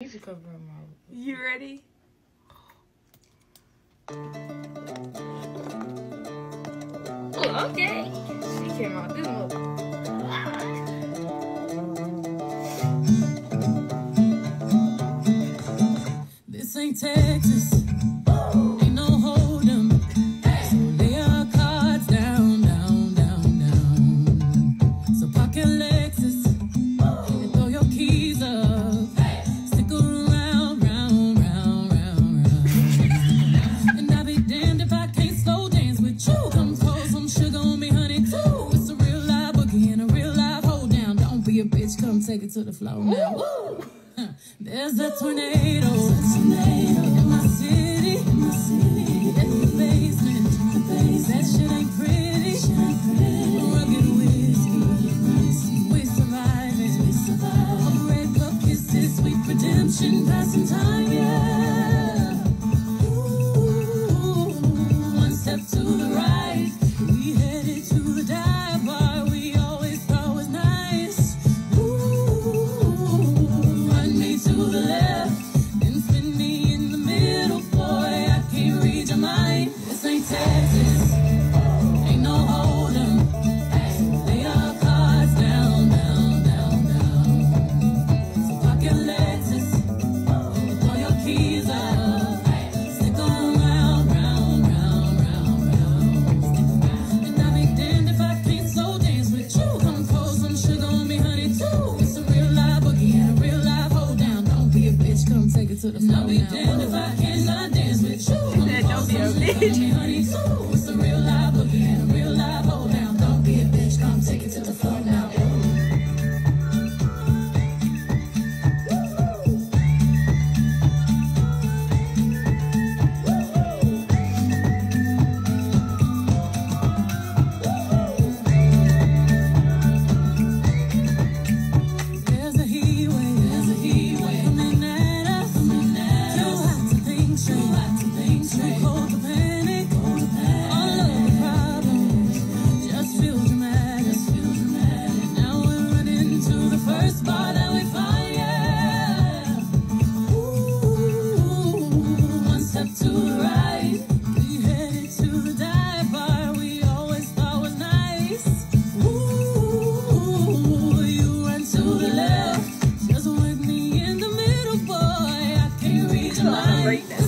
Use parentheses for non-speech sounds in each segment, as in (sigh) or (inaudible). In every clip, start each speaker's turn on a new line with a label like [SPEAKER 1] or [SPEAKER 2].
[SPEAKER 1] You
[SPEAKER 2] ready?
[SPEAKER 1] Ooh, okay. She came out this.
[SPEAKER 3] This ain't Texas. be a bitch, come take it to the floor now. Woo! (laughs) There's a tornado. A. In my city. In the basement. That shit ain't pretty. Rugged whiskey. We surviving. Red cup kisses, sweet redemption, passing time, yeah. to the song. I'll be damned if I cannot dance with you. She
[SPEAKER 2] said, don't be a bitch. greatness.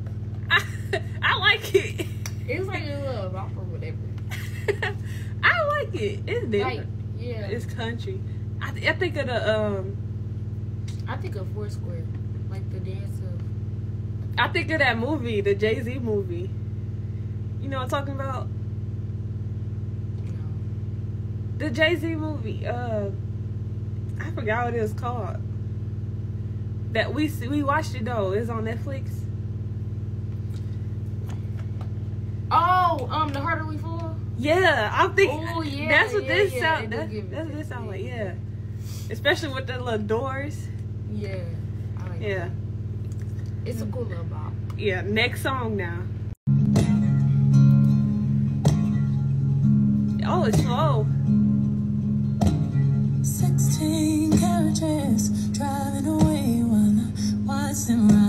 [SPEAKER 2] country. I, th- I think of the um.
[SPEAKER 1] I think of Foursquare, like the dance of.
[SPEAKER 2] I think of that movie, the Jay Z movie. You know what I'm talking about?
[SPEAKER 1] No.
[SPEAKER 2] The Jay Z movie. Uh, I forgot what it was called. That we we watched it though. It's on Netflix.
[SPEAKER 1] Oh, um, the harder we fall.
[SPEAKER 2] Yeah, I'm thinking.
[SPEAKER 1] Oh (laughs) yeah,
[SPEAKER 2] that's what
[SPEAKER 1] yeah,
[SPEAKER 2] this
[SPEAKER 1] yeah,
[SPEAKER 2] sound. That, that's, what this sound like. Yeah, especially with the little doors.
[SPEAKER 1] Yeah.
[SPEAKER 2] Yeah.
[SPEAKER 1] It's a cool little bop.
[SPEAKER 2] Yeah. Next song now. Oh, it's slow.
[SPEAKER 3] Sixteen carriages driving away one I watch.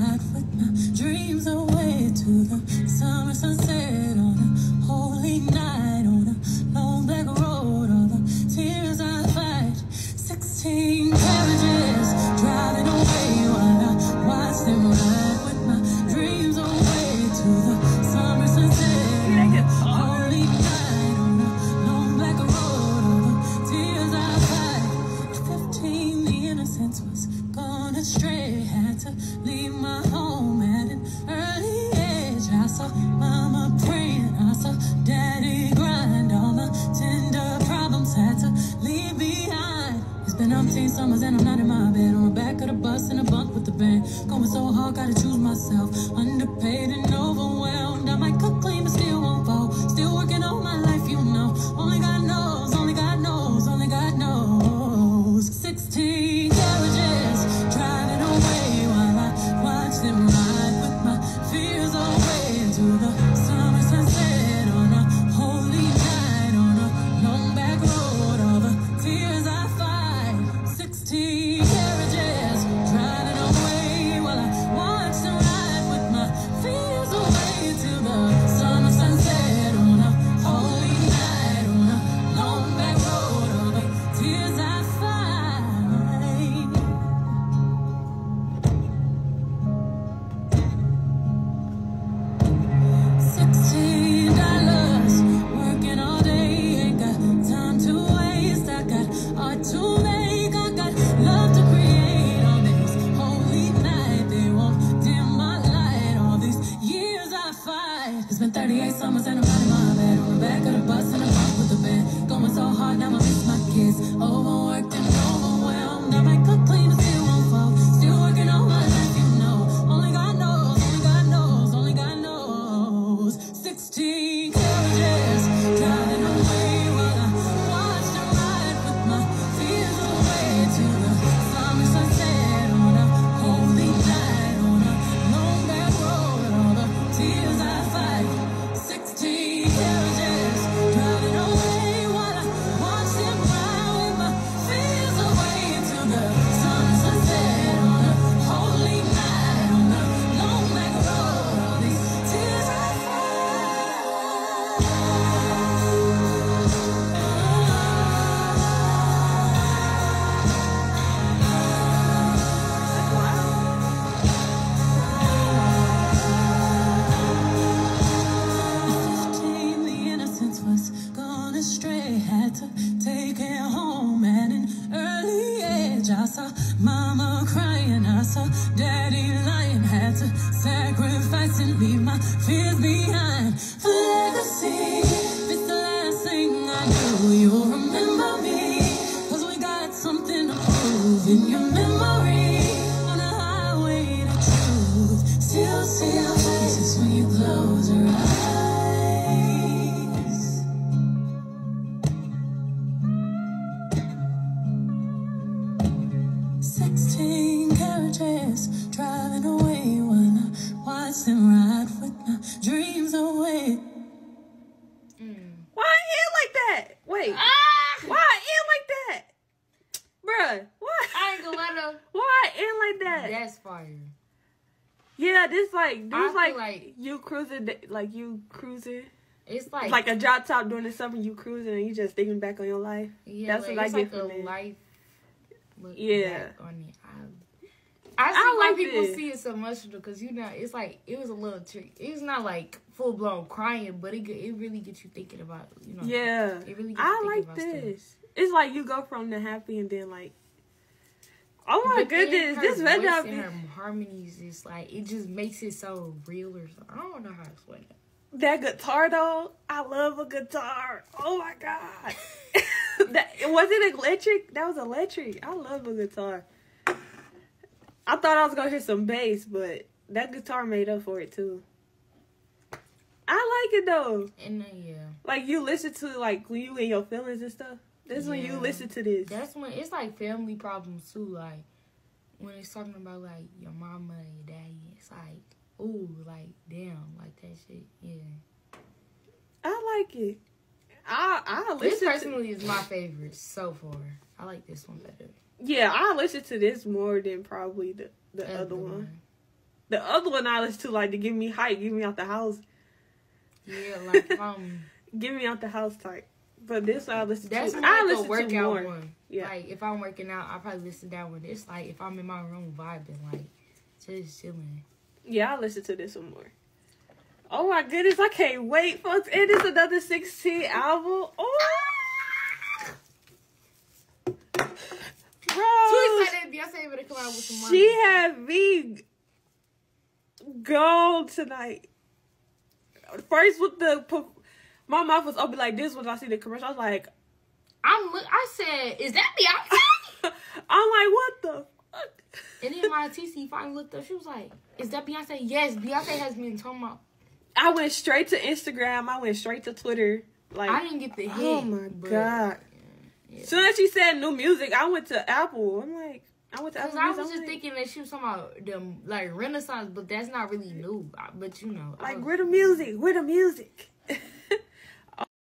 [SPEAKER 3] To sacrifice and leave my fears behind. For legacy, it's the last thing I do. You'll remember me, cause we got something to prove in your memory. On a highway to truth, still see our faces when you close your eyes. 16 carriages driving away watch them ride with my dreams away.
[SPEAKER 2] Why it end like that? Wait,
[SPEAKER 1] Ah!
[SPEAKER 2] why it end like that? Bruh, what?
[SPEAKER 1] I ain't gonna let her. (laughs)
[SPEAKER 2] Why it end like that?
[SPEAKER 1] That's fire.
[SPEAKER 2] Yeah, this like this
[SPEAKER 1] feel
[SPEAKER 2] like,
[SPEAKER 1] like-
[SPEAKER 2] you cruising like you cruising
[SPEAKER 1] It's like,
[SPEAKER 2] like a drop top during the summer you cruising and you just thinking back on your life.
[SPEAKER 1] yeah,
[SPEAKER 2] that's
[SPEAKER 1] like,
[SPEAKER 2] what I get
[SPEAKER 1] like
[SPEAKER 2] from
[SPEAKER 1] a
[SPEAKER 2] it.
[SPEAKER 1] life. Look
[SPEAKER 2] Yeah.
[SPEAKER 1] back on it. I, I see
[SPEAKER 2] I
[SPEAKER 1] why
[SPEAKER 2] like
[SPEAKER 1] people
[SPEAKER 2] this.
[SPEAKER 1] see it so much because you know it's like it was a little trick. It's not like full blown crying, but it it really gets you thinking about you know.
[SPEAKER 2] Yeah,
[SPEAKER 1] It really gets
[SPEAKER 2] I like
[SPEAKER 1] about stuff.
[SPEAKER 2] this. It's like you go from the happy and then like, oh my
[SPEAKER 1] But
[SPEAKER 2] goodness, this red
[SPEAKER 1] voice
[SPEAKER 2] dot.
[SPEAKER 1] and her harmonies is like it just makes it so real or something. I don't know how to explain it.
[SPEAKER 2] That guitar though, I love a guitar. Oh my god, (laughs) (laughs) that was it electric? That was electric. I love a guitar. I thought I was gonna hear some bass, but that guitar made up for it too. I like it though.
[SPEAKER 1] And then yeah,
[SPEAKER 2] Like you listen to like when you in your feelings and stuff. This when you listen to this.
[SPEAKER 1] that's when it's like family problems too. Like when it's talking about like your mama and your daddy, it's like ooh, like damn, like that shit. Yeah,
[SPEAKER 2] I like it. I I
[SPEAKER 1] this
[SPEAKER 2] listen to
[SPEAKER 1] personally is my favorite so far. I like this one better.
[SPEAKER 2] Yeah I listen to this more than probably the the
[SPEAKER 1] Other
[SPEAKER 2] other one. The other one I listen to like to give me hype, give me out the house,
[SPEAKER 1] Yeah, like (laughs) um,
[SPEAKER 2] give me out the house type. But this I listen
[SPEAKER 1] that's
[SPEAKER 2] to. I
[SPEAKER 1] like a
[SPEAKER 2] listen to
[SPEAKER 1] workout
[SPEAKER 2] more.
[SPEAKER 1] one.
[SPEAKER 2] Yeah.
[SPEAKER 1] Like if I'm working out, I probably listen to that one. It's like if I'm in my room vibing, like just chilling.
[SPEAKER 2] Yeah, I listen to this one more. Oh my goodness, I can't wait, folks. It is another 16 album. Oh.
[SPEAKER 1] She
[SPEAKER 2] Bro,
[SPEAKER 1] said that come out with some money.
[SPEAKER 2] she had me gold tonight. First with the, my mouth was open like this when I see the commercial. I was like,
[SPEAKER 1] I'm. I said, is that Beyonce? (laughs)
[SPEAKER 2] I'm like, what the fuck?
[SPEAKER 1] and then my TC finally looked up. She was like, is that Beyonce? Yes, Beyonce has been talking about.
[SPEAKER 2] I went straight to Instagram. I went straight to Twitter. Like,
[SPEAKER 1] I didn't get the oh hit.
[SPEAKER 2] oh my
[SPEAKER 1] but-
[SPEAKER 2] god.
[SPEAKER 1] Yeah.
[SPEAKER 2] Soon as she said new music, I went to Apple. I'm like, I went to
[SPEAKER 1] Cause I was just thinking that she was talking about the like Renaissance, but that's not really new. But you know, I
[SPEAKER 2] like,
[SPEAKER 1] was-
[SPEAKER 2] where the music? Where the music?